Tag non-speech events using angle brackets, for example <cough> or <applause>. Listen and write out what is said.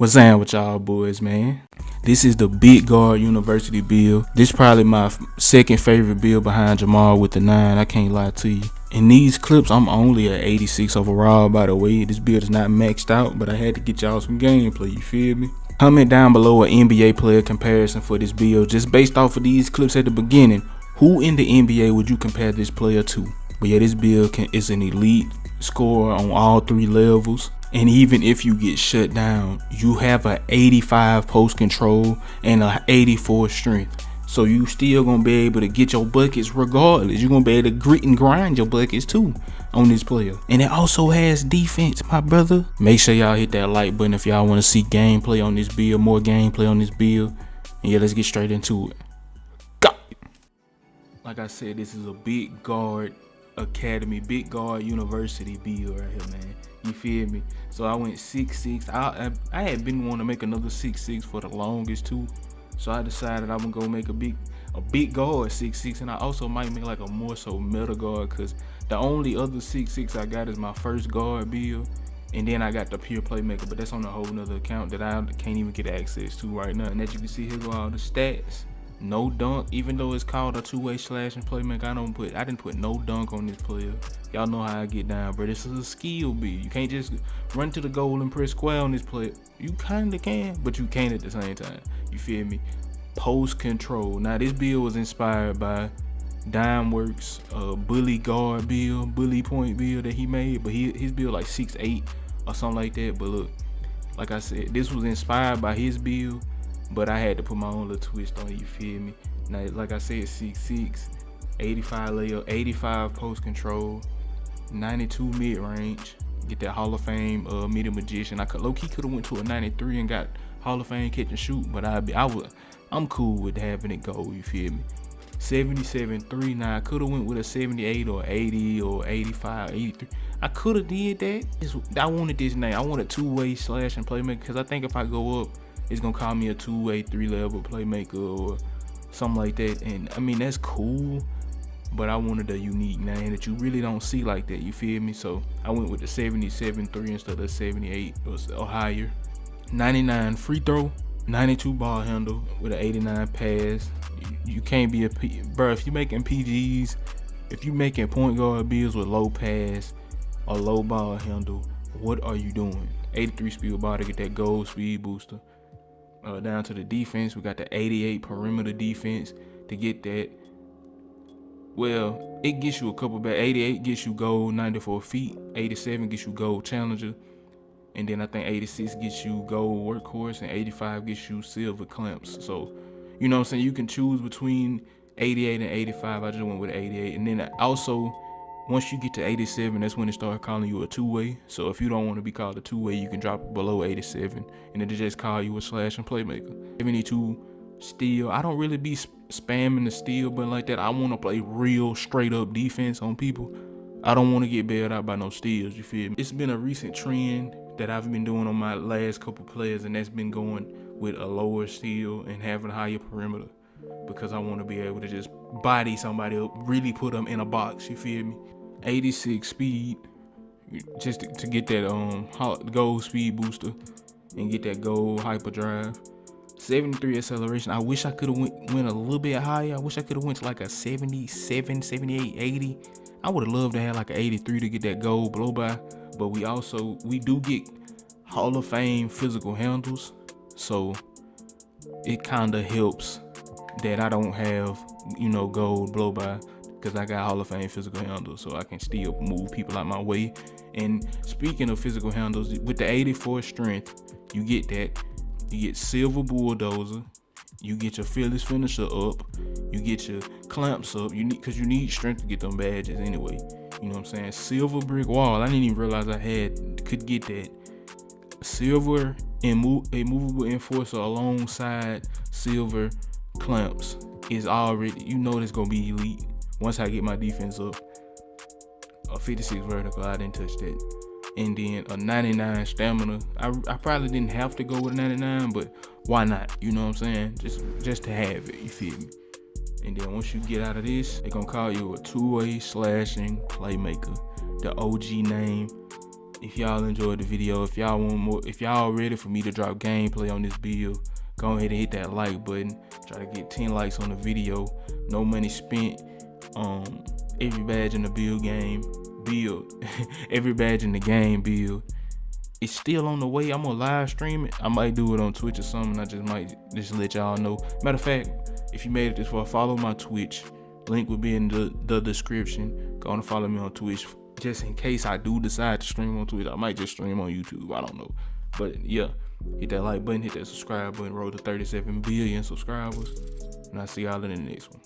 What's up with y'all boys, man? This is the Big Guard University bill. This is probably my second favorite bill behind Jamal with the 9. I can't lie to you. In these clips, I'm only at 86 overall, by the way. This build is not maxed out, but I had to get y'all some gameplay, you feel me? Comment down below an NBA player comparison for this build, just based off of these clips at the beginning. Who in the NBA would you compare this player to? But yeah, this build can, is an elite scorer on all three levels. And even if you get shut down, you have a 85 post control and a 84 strength. So you still gonna be able to get your buckets regardless. You're gonna be able to grit and grind your buckets too on this player. And it also has defense, my brother. Make sure y'all hit that like button if y'all wanna see gameplay on this build, more gameplay on this build. And yeah, let's get straight into it. Like I said, this is a big guard academy, big guard university build right here, man. You feel me? So I went six six. I I, I had been wanting to make another six six for the longest too. So I decided I'm gonna go make a big a big guard six six, and I also might make like a more so meta guard because the only other six six I got is my first guard build. And then I got the pure playmaker, but that's on a whole nother account that I can't even get access to right now. And as you can see, here go all the stats no dunk even though it's called a two-way slashing playmaker i don't put i didn't put no dunk on this player. Y'all know how i get down bro. This is a skill b. You can't just run to the goal and press square on this player you kind of can but you can't at the same time. You feel me? Post control. Now this build was inspired by Dimeworks uh bully guard build bully point build that he made but he his build like six eight or something like that. But look like i said this was inspired by his build but I had to put my own little twist on it, you feel me? Now, like I said, 6'6, 85 layup, 85 post control, 92 mid range. Get that Hall of Fame uh, mid magician. I could low key could have went to a 93 and got Hall of Fame catch and shoot, but I be I would I'm cool with having it go. You feel me? 77 3 now I could have went with a 78 or 80 or 85 83 I could have did that I wanted this name I wanted two-way slashing playmaker because I think if I go up it's gonna call me a two-way, three-level playmaker or something like that. And I mean that's cool, but I wanted a unique name that you really don't see like that. You feel me? So I went with the 77-3 instead of 78 or higher. 99 free throw, 92 ball handle with an 89 pass. You, you can't be a P, bro. If you making PGs, if you're making point guard bills with low pass or low ball handle, what are you doing? 83 speed ball to get that gold speed booster uh, down to the defense. We got the 88 perimeter defense to get that. Well, it gets you a couple back. 88 gets you gold, 94 feet. 87 gets you gold challenger. And then I think 86 gets you gold workhorse and 85 gets you silver clamps. So, you know what I'm saying? You can choose between 88 and 85. I just went with 88. And then also once you get to 87, that's when it starts calling you a two-way. So if you don't want to be called a two-way, you can drop below 87, and it'll just call you a slashing playmaker. 72 steal. I don't really be spamming the steal but like that. I want to play real straight up defense on people. I don't want to get bailed out by no steals. You feel me? It's been a recent trend that I've been doing on my last couple players, and that's been going with a lower steal and having a higher perimeter because I want to be able to just body somebody up, really put them in a box. You feel me? 86 speed just to, to get that um gold speed booster and get that gold hyperdrive. 73 acceleration. I wish i could have went, went a little bit higher. I wish i could have went to like a 77 78 80 i would have loved to have like an 83 to get that gold blow by but we also we do get hall of fame physical handles so it kind of helps that i don't have you know gold blow by because I got Hall of Fame physical handles, so I can still move people out my way. And speaking of physical handles, with the 84 strength, you get that. You get Silver Bulldozer. You get your fearless finisher up. You get your clamps up. You need because you need strength to get them badges anyway. You know what I'm saying? Silver brick wall. I didn't even realize I had could get that. Silver and move a movable enforcer alongside silver clamps is already you know it's gonna be elite once I get my defense up, a 56 vertical, I didn't touch that. And then a 99 stamina. I, I probably didn't have to go with a 99, but why not? You know what I'm saying? Just just to have it, you feel me? And then once you get out of this, they're gonna call you a two-way slashing playmaker. The OG name. if y'all enjoyed the video, if y'all want more, if y'all ready for me to drop gameplay on this build, go ahead and hit that like button. Try to get 10 likes on the video. No money spent. Um, every badge in the build game build, <laughs> every badge in the game build. It's still on the way. I'm gonna live stream it. I might do it on Twitch or something. I just might just let y'all know. Matter of fact, if you made it this far, follow my Twitch. Link will be in the, the description. Go and follow me on Twitch. Just in case I do decide to stream on Twitch, I might just stream on YouTube. I don't know. But yeah, hit that like button, hit that subscribe button, roll to 37 billion subscribers. And I'll see y'all in the next one.